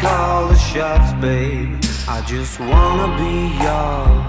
call the shots, babe. I just wanna be yours.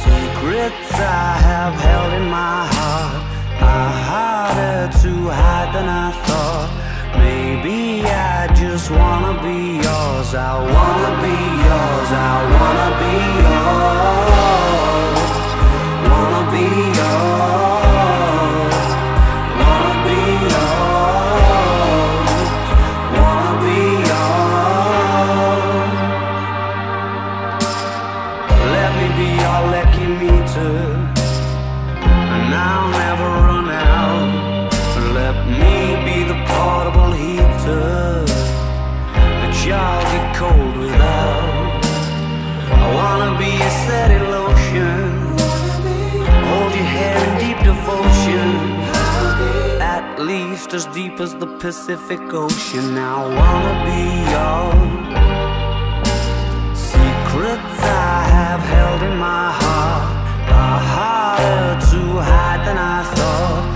Secrets I have held in my heart are harder to hide than I thought. Maybe I just wanna be yours. I wanna be yours. I wanna be yours. Wanna be yours. Least as deep as the Pacific Ocean. I wanna be yours. Secrets I have held in my heart are harder to hide than I thought.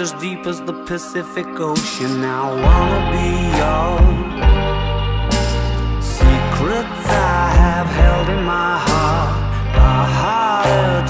As deep as the Pacific Ocean. I wanna be yours. Secrets I have held in my heart are harder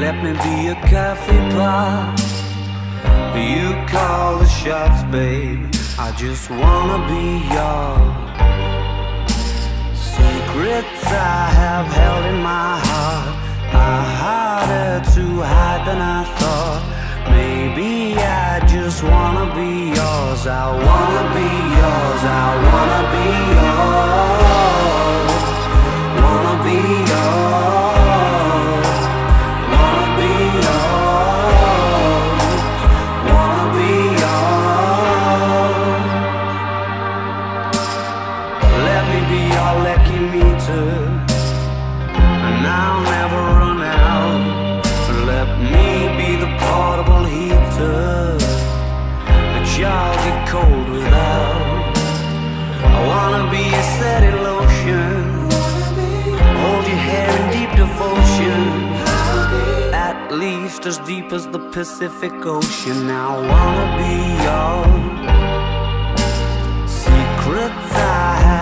let me be a coffee pot. You call the shots, babe. I just wanna be yours. Secrets I have held in my heart are harder to hide than I thought. Maybe I just wanna be yours. I wanna be yours. I wanna be yours. Wanna be yours. Be your lucky meter, and I'll never run out. Let me be the portable heater that y'all get cold without. I wanna be a setting lotion, hold your hair in deep devotion, at least as deep as the Pacific Ocean. I wanna be yours. Secrets I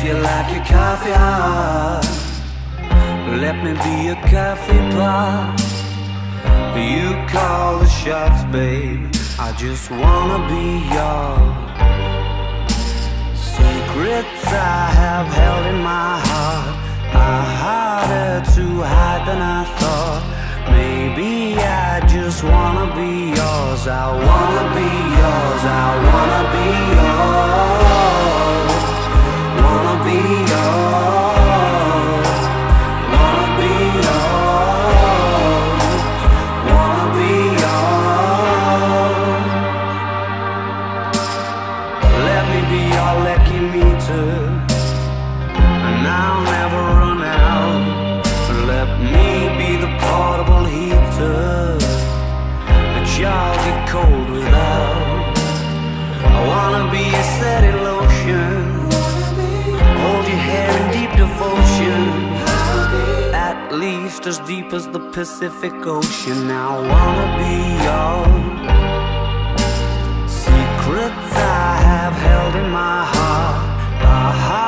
If you like your coffee hot, let me be a coffee pot. You call the shots, babe. I just wanna be yours. Secrets I have held in my heart are harder to hide than I thought. Maybe I just wanna be yours. I wanna be yours. I wanna be yours. Least as deep as the Pacific Ocean. I wanna be yours. Secrets I have held in my heart are harder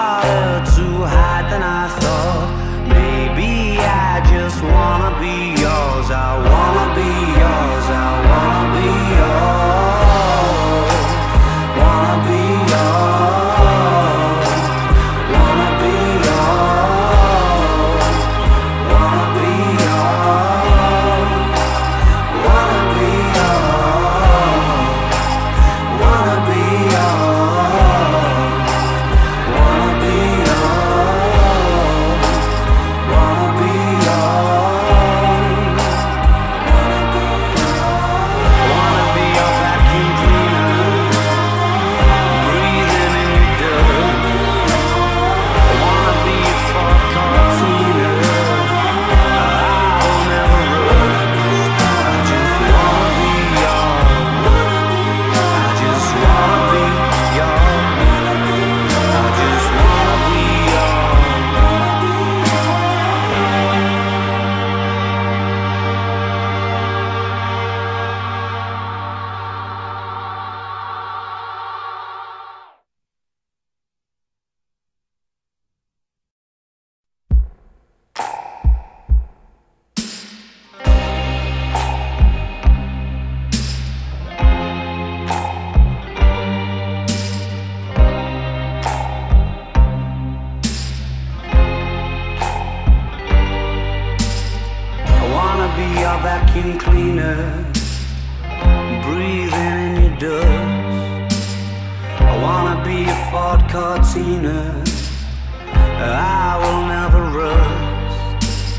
I will never rust.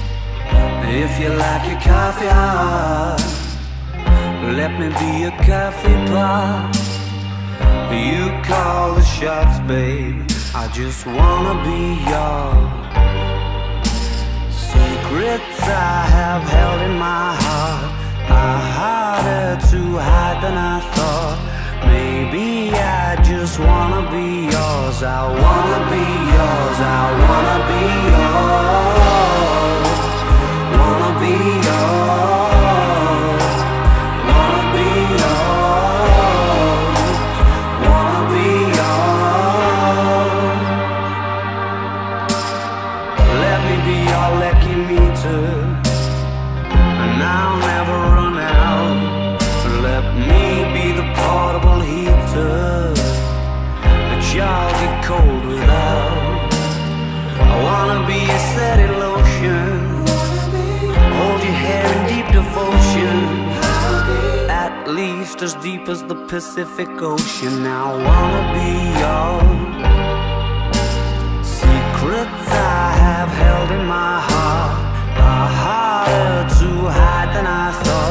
If you like your coffee hot, let me be a coffee pot. You call the shots, babe. I just wanna be yours. Secrets I have held in my heart are harder to hide than I thought. Maybe I just wanna be yours. I wanna be yours. I wanna be yours. Wanna be yours. Pacific Ocean. I wanna be yours. Secrets I have held in my heart are harder to hide than I thought.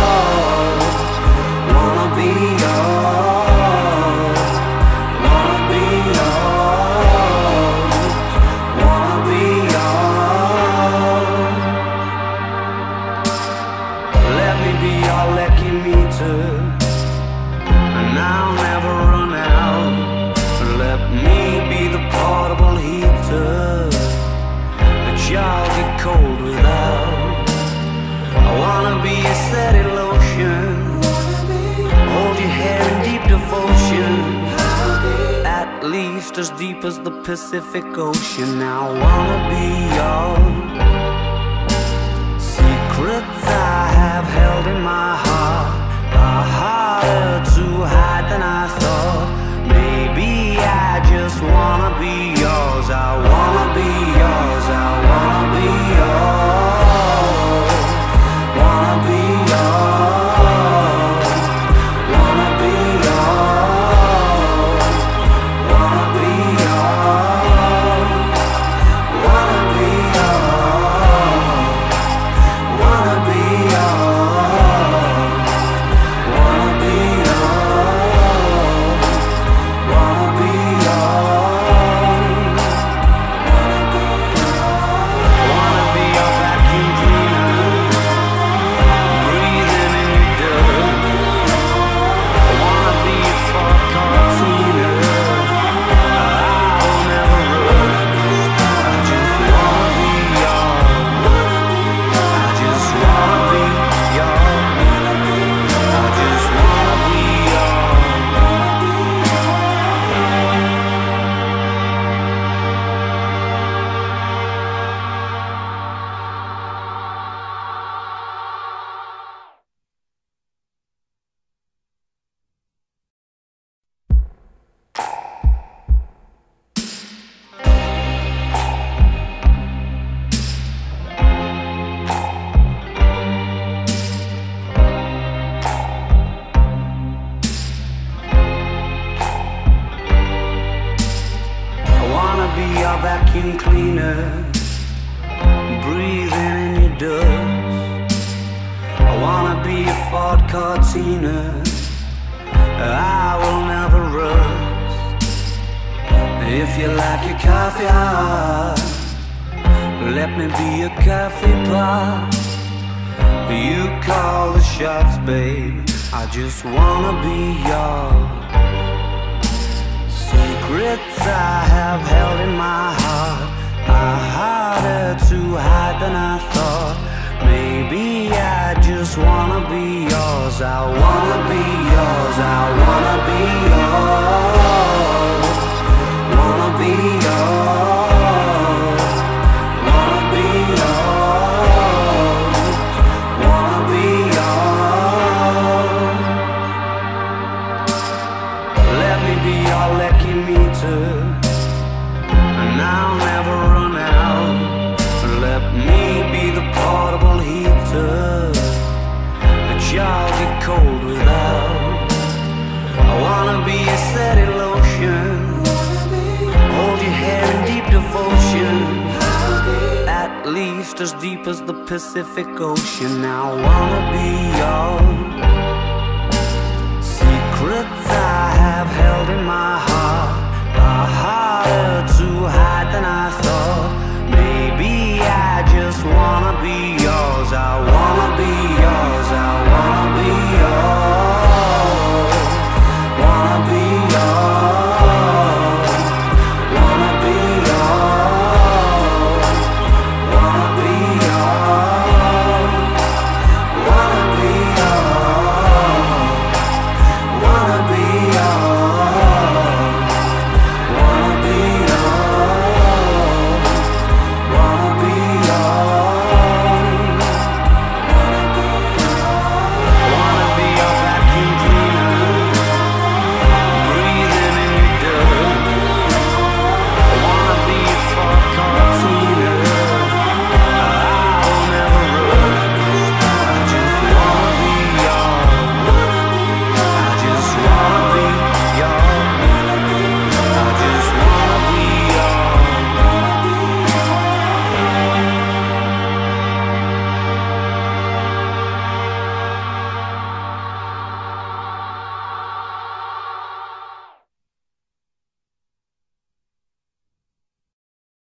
Get cold without. I wanna be a setting lotion, hold your hair in deep devotion. At least as deep as the Pacific Ocean. I wanna be yours. Secrets I have held in my heart are harder to hide than I thought. Maybe I just wanna be yours. I wanna be Cortina, I will never rust. If you like your coffee hot, let me be your coffee pot. You call the shots, babe. I just wanna be yours secrets I have held in my heart are harder to hide than I thought. Maybe I just wanna be yours. I wanna be yours. I wanna be yours. Pacific Ocean. I